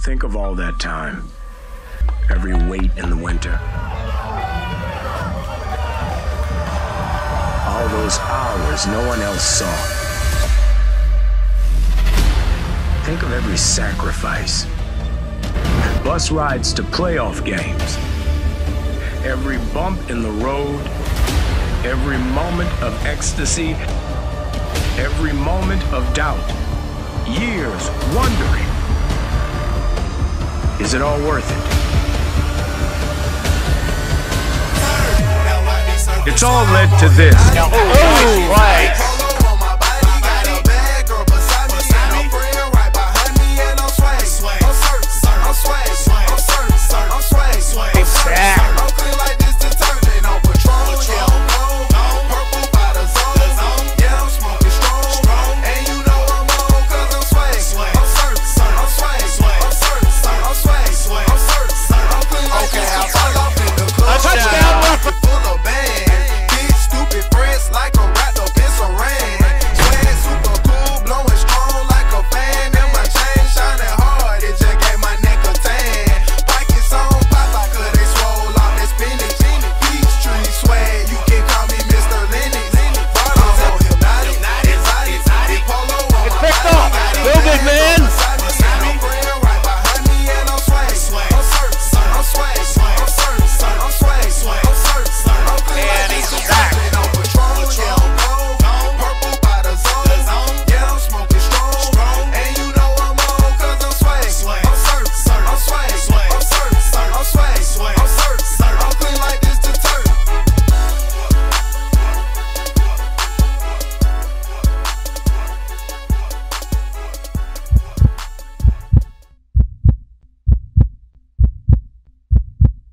Think of all that time. Every wait in the winter. All those hours no one else saw. Think of every sacrifice. Bus rides to playoff games. Every bump in the road. Every moment of ecstasy. Every moment of doubt. Years wondering. Is it all worth it? It's all led to this. Now, oh, right.